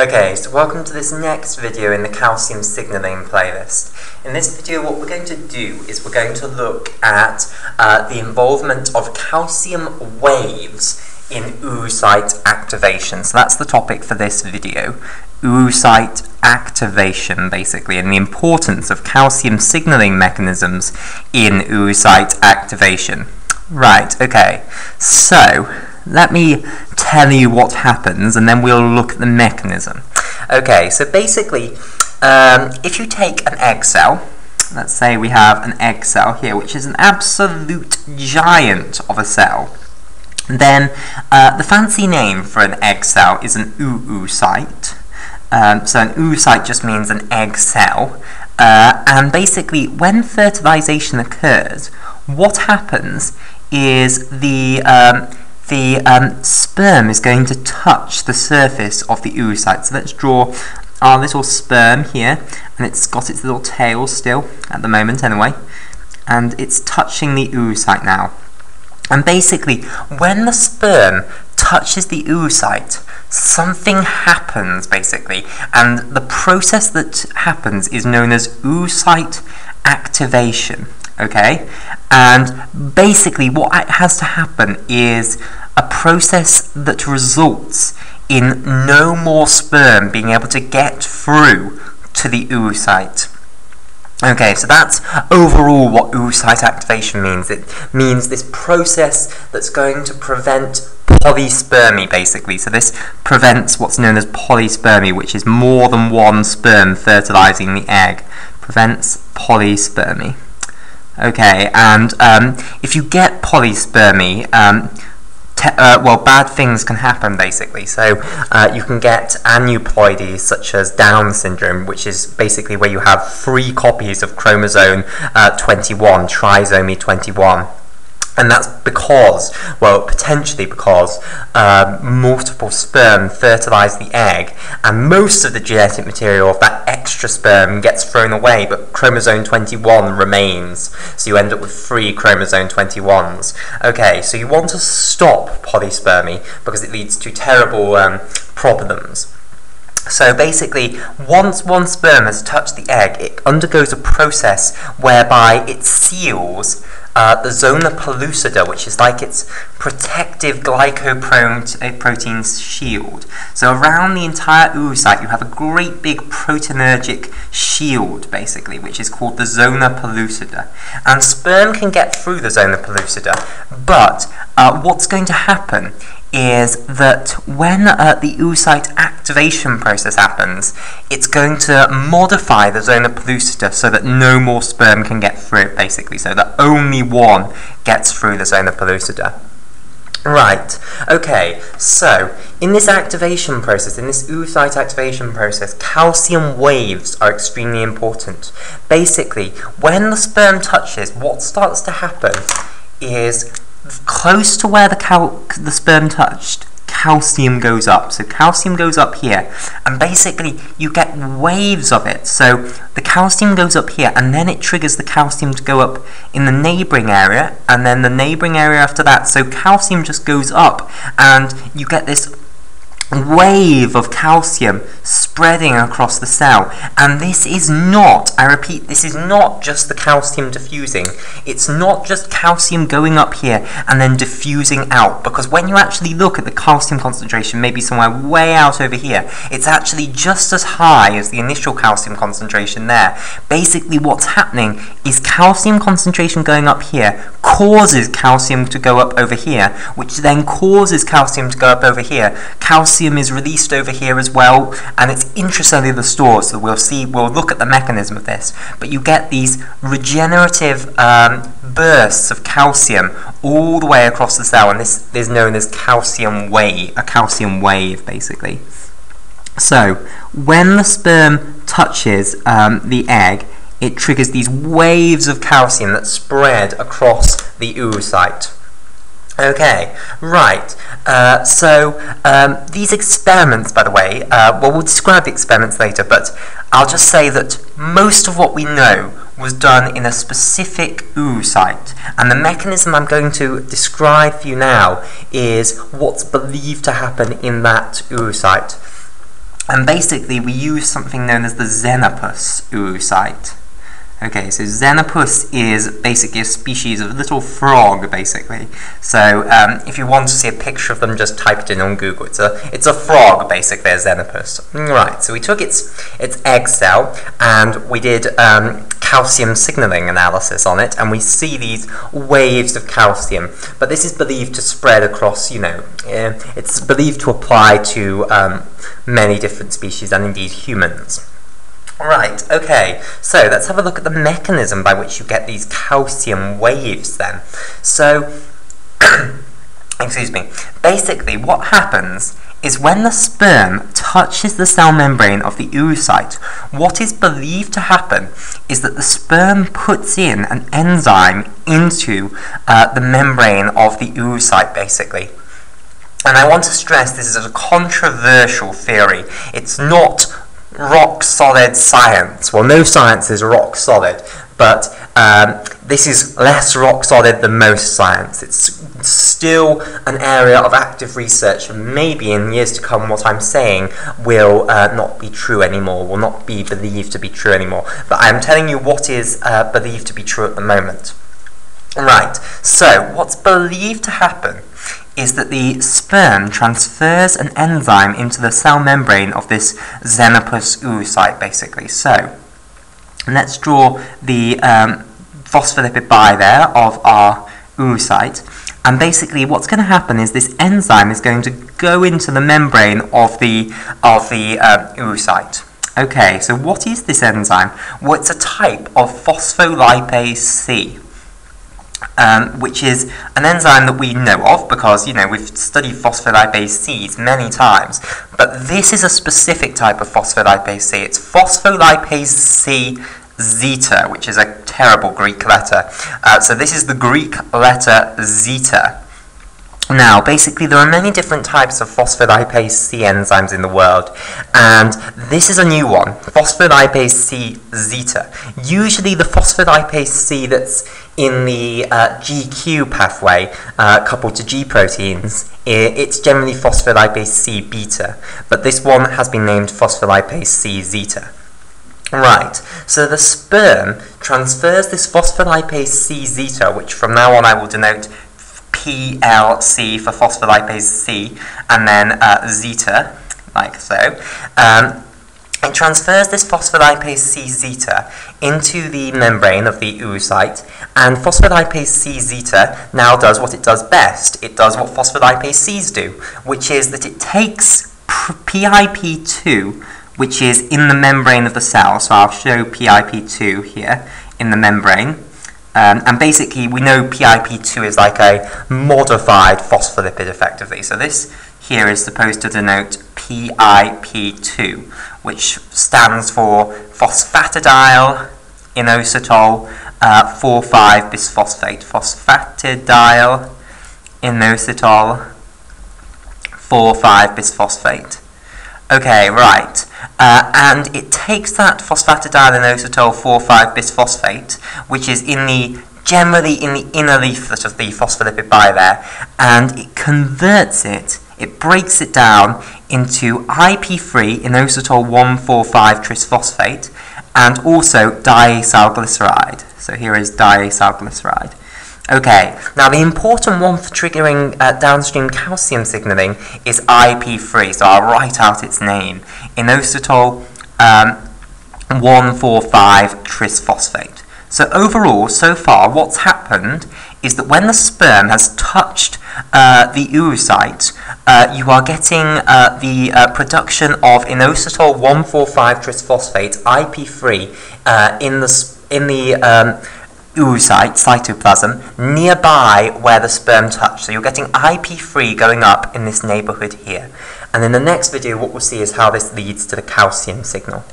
Okay, so welcome to this next video in the calcium signaling playlist. In this video what we're going to do is we're going to look at uh, the involvement of calcium waves in oocyte activation. So that's the topic for this video. Oocyte activation, basically, and the importance of calcium signaling mechanisms in oocyte activation. Right, okay. So, let me tell you what happens and then we'll look at the mechanism. Okay, so basically, um, if you take an egg cell, let's say we have an egg cell here, which is an absolute giant of a cell, then uh, the fancy name for an egg cell is an oocyte. Um, so an oocyte just means an egg cell. Uh, and basically, when fertilization occurs, what happens is the um, the um, sperm is going to touch the surface of the oocyte. So let's draw our little sperm here, and it's got its little tail still, at the moment anyway, and it's touching the oocyte now. And basically, when the sperm touches the oocyte, something happens, basically, and the process that happens is known as oocyte activation okay? And basically what has to happen is a process that results in no more sperm being able to get through to the oocyte. Okay, so that's overall what oocyte activation means. It means this process that's going to prevent polyspermy, basically. So this prevents what's known as polyspermy, which is more than one sperm fertilizing the egg. Prevents polyspermy. Okay, and um, if you get polyspermy, um, uh, well, bad things can happen basically. So uh, you can get aneuploidies such as Down syndrome, which is basically where you have three copies of chromosome uh, 21, trisomy 21. And that's because, well, potentially because uh, multiple sperm fertilize the egg, and most of the genetic material of that extra sperm gets thrown away, but chromosome 21 remains. So you end up with three chromosome 21s. Okay, so you want to stop polyspermy because it leads to terrible um, problems. So basically, once one sperm has touched the egg, it undergoes a process whereby it seals uh, the zona pellucida, which is like its protective glycoprotein shield. So around the entire oocyte, you have a great big protenergic shield, basically, which is called the zona pellucida. And sperm can get through the zona pellucida, but uh, what's going to happen is that when uh, the oocyte activation process happens, it's going to modify the zona pellucida so that no more sperm can get through it, basically, so that only one gets through the zona pellucida. Right, okay, so in this activation process, in this oocyte activation process, calcium waves are extremely important. Basically, when the sperm touches, what starts to happen is close to where the, cal the sperm touched, calcium goes up. So calcium goes up here, and basically you get waves of it. So the calcium goes up here, and then it triggers the calcium to go up in the neighboring area, and then the neighboring area after that. So calcium just goes up, and you get this wave of calcium spreading across the cell. And this is not, I repeat, this is not just the calcium diffusing. It's not just calcium going up here and then diffusing out. Because when you actually look at the calcium concentration, maybe somewhere way out over here, it's actually just as high as the initial calcium concentration there. Basically what's happening is calcium concentration going up here causes calcium to go up over here, which then causes calcium to go up over here. Calcium calcium is released over here as well, and it's intracellular stored, so we'll see, we'll look at the mechanism of this. But you get these regenerative um, bursts of calcium all the way across the cell, and this is known as calcium wave, a calcium wave, basically. So, when the sperm touches um, the egg, it triggers these waves of calcium that spread across the oocyte. Okay, right. Uh, so um, these experiments, by the way, uh, well, we'll describe the experiments later, but I'll just say that most of what we know was done in a specific oocyte, and the mechanism I'm going to describe for you now is what's believed to happen in that oocyte. And basically, we use something known as the Xenopus oocyte. Okay, so Xenopus is basically a species of little frog, basically. So um, if you want to see a picture of them, just type it in on Google. It's a it's a frog, basically, a Xenopus. Right. So we took its its egg cell and we did um, calcium signaling analysis on it, and we see these waves of calcium. But this is believed to spread across, you know, uh, it's believed to apply to um, many different species and indeed humans. Right, okay, so let's have a look at the mechanism by which you get these calcium waves then. So, excuse me, basically what happens is when the sperm touches the cell membrane of the oocyte, what is believed to happen is that the sperm puts in an enzyme into uh, the membrane of the oocyte, basically. And I want to stress this is a controversial theory. It's not rock solid science. Well, no science is rock solid, but um, this is less rock solid than most science. It's still an area of active research, and maybe in years to come, what I'm saying will uh, not be true anymore, will not be believed to be true anymore. But I'm telling you what is uh, believed to be true at the moment. Right, so what's believed to happen is that the sperm transfers an enzyme into the cell membrane of this Xenopus oocyte, basically. So, let's draw the um, phospholipid bilayer of our oocyte. And basically what's going to happen is this enzyme is going to go into the membrane of the, of the uh, oocyte. Okay, so what is this enzyme? Well, it's a type of phospholipase C um, which is an enzyme that we know of because, you know, we've studied phospholipase Cs many times. But this is a specific type of phospholipase C. It's phospholipase C zeta, which is a terrible Greek letter. Uh, so this is the Greek letter zeta. Now, basically, there are many different types of phospholipase C enzymes in the world, and this is a new one, phospholipase C zeta. Usually, the phospholipase C that's in the uh, GQ pathway uh, coupled to G proteins, it's generally phospholipase C beta, but this one has been named phospholipase C zeta. Right, so the sperm transfers this phospholipase C zeta, which from now on I will denote PLC for phospholipase C, and then uh, zeta, like so. Um, it transfers this phospholipase C zeta into the membrane of the oocyte, and phospholipase C zeta now does what it does best. It does what phospholipase Cs do, which is that it takes PIP2, which is in the membrane of the cell, so I'll show PIP2 here in the membrane, um, and basically, we know PIP2 is like a modified phospholipid effectively. So this here is supposed to denote PIP2, which stands for phosphatidyl inositol uh, 4,5 bisphosphate. Phosphatidyl inositol 4,5 bisphosphate. Okay, right. Uh, and it takes that phosphatidyl inositol 4,5 bisphosphate, which is in the generally in the inner leaflet of the phospholipid bilayer, and it converts it, it breaks it down into IP3 inositol 145 trisphosphate, and also diacylglyceride. So here is diacylglyceride. Okay, now the important one for triggering uh, downstream calcium signaling is IP3, so I'll write out its name. Inositol um, 145 trisphosphate. So overall, so far, what's happened is that when the sperm has touched uh, the oocyte, uh, you are getting uh, the uh, production of inositol 145 trisphosphate, IP3, uh, in the, in the um, oocyte, cytoplasm, nearby where the sperm touched. So you're getting IP3 going up in this neighborhood here. And in the next video, what we'll see is how this leads to the calcium signal.